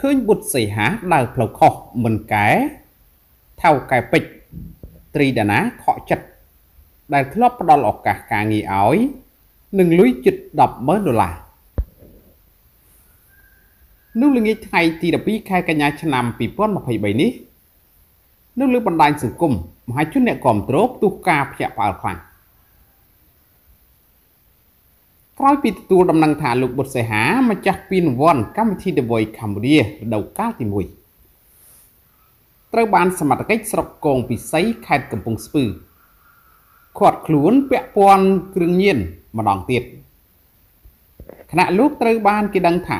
ឃើញបុត្រសីហាដើរផ្លូវខុសមិនកែថៅកែពេជ្រត្រីដាណាខកចិត្តដែលធ្លាប់ផ្ដល់ឱកាសការងារឲ្យនឹងលុយជិត100000ដុល្លារនោះល្ងាចថ្ងៃទី12ខែកញ្ញាឆ្នាំ2023នេះនៅលើបណ្ដាញសង្គមមហាជនអ្នកគ្រប់គ្រងផ្ទុះការភ្ញាក់ផ្អើលខ្លាំង ក្រោយពីទទួលដំណឹងថាលោកបុត្រសេហាម្ចាស់ពានរង្វាន់កម្មវិធី The Voice Cambodia រដូវកាលទី1ត្រូវបានសមត្ថកិច្ចស្រុកកងពិសីខេត្តកំពង់ស្ពឺខាត់ខ្លួនពាក់ព័ន្ធគ្រឿងញៀនម្ដងទៀតខណៈលោកត្រូវបានគេដឹងថា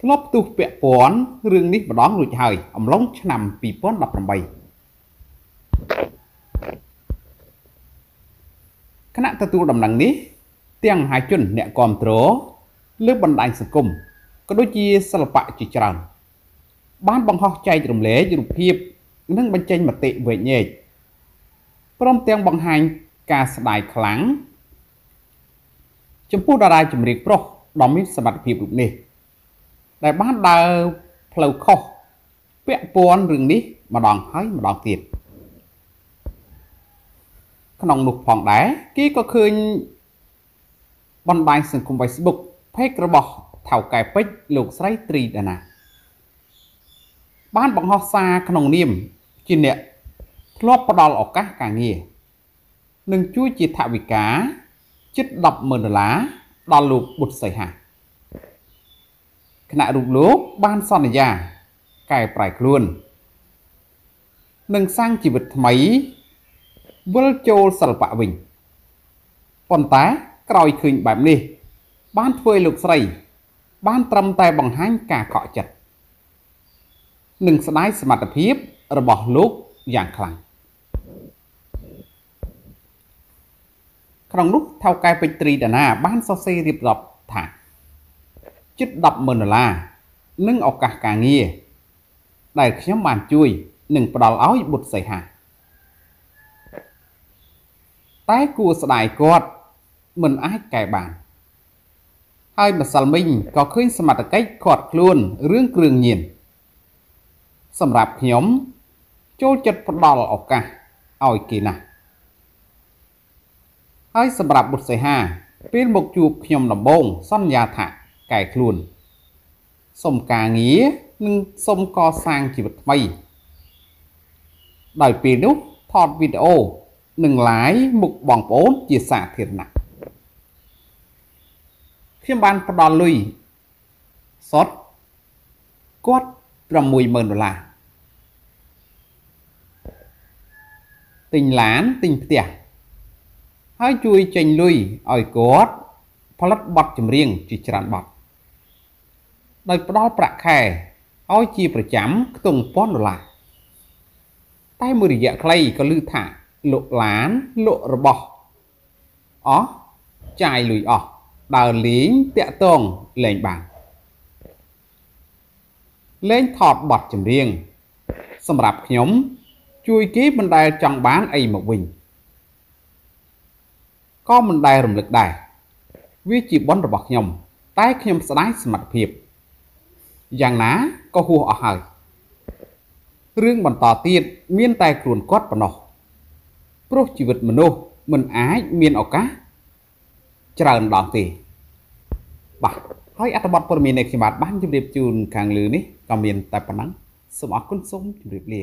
ធ្លាប់ទុះពាក់ព័ន្ធរឿងនេះម្ដងរួចហើយ អំឡុងឆ្នាំ2018គណៈទទួលដំណឹងនេះ ទាំងមហាជនអ្នកគ្រប់គ្រងលើបណ្ដាញសង្គមក៏ដូចជាសិល្បៈជាច្រើន បានបង្ហោះចែករំលែករូបភាព និងបញ្ចេញមតិវែកញែកព្រមទាំងបង្ហាញការស្ដាយខ្លាំងចំពោះតារាចម្រៀងប្រុសដ៏មានសមត្ថភាពរូបនេះ ដែលបានដើរផ្លូវខុសពាក់ព័ន្ធរឿងនេះម្ដងហើយម្ដងទៀតក្នុងនោះផងដែរគេក៏ឃើញ បណ្ដាញសង្គម Facebook ផេករបស់ថៅកែពេជ្រលោកស្រីត្រីដាណាបានបង្ហោះសារក្នុងនាមជាអ្នកធ្លាប់ផ្ដល់ឱកាសការងារនិងជួយជាថវិកាជិត100000ដុល្លារដល់លោកបុត្រសីហាគណៈរូបលោកបានសន្យាកែប្រែខ្លួននឹងសាងជីវិតថ្មីវិលចូលសិល្បៈវិញប៉ុន្តែ ក្រោយឃើញបែបនេះ បានធ្វើលោកស្រី បានត្រឹមតែបង្ហាញការកក់ចិត្តនិងស្ដាយសមត្ថភាពរបស់លោកយ៉ាងខ្លាំងក្នុងនោះថៅកែពេជ្រត្រីដាណា បានសរសេររៀបរាប់ថាជិត100000ដុល្លារនិងឱកាសការងារដែលខ្ញុំបានជួយនិងផ្ដល់ឲ្យបុត្រសីហាតែគួរស្ដាយគាត់ មិនអាចកែបាន ហើយម្សិលមិញក៏ឃើញសមត្ថកិច្ចខាត់ខ្លួនរឿងគ្រឿងញៀនសម្រាប់ខ្ញុំ ចូលចិត្តផ្ដល់ឱកាសឲ្យគេណាស់ហើយសម្រាប់បុត្រសីហា ពេលមកជួបខ្ញុំដំបងសន្យាថាកែខ្លួនសុំការងារនិងសុំកសាងជីវិតថ្មីដោយពេលនោះថតវីដេអូនិង live មុខបងប្អូនជាសាធារណៈ ខ្ញុំបានផ្ដល់លុយសុតគាត់60000ដុល្លារទិញឡានទិញផ្ទះហើយជួយចេញលុយឲ្យគាត់ផលិតបទចម្រៀងជាច្រើនបទដោយផ្ដល់ប្រាក់ខែឲ្យជាប្រចាំខ្ទង់1000ដុល្លារតែមួយរយៈខ្លីក៏ឮថាលក់ឡានលក់របស់អស់ចាយលុយអស់ ដើរលេងតាក់តងលេងបានលេងថតបទចម្រៀង សម្រាប់ខ្ញុំ ជួយគេមិនដែលចង់បានអីមកវិញក៏មិនដែលរំលឹកដែរវាជាបនរបស់ខ្ញុំ តែខ្ញុំស្ដាយសមត្ថភាពយ៉ាងណាក៏ហួសអស់ហើយរឿងបន្តទៀតមានតែខ្លួនគាត់ប៉ុណ្ណោះព្រោះជីវិតមនុស្សមិនអាចមានឱកាស ច្រើនដងទេបាទហើយអត្ថបទព័ត៌មាននៃខ្ញុំបាទបានជម្រាបជូនខាងលើនេះក៏មានតែប៉ុណ្ណឹងសូមអរគុណសូមជម្រាបលា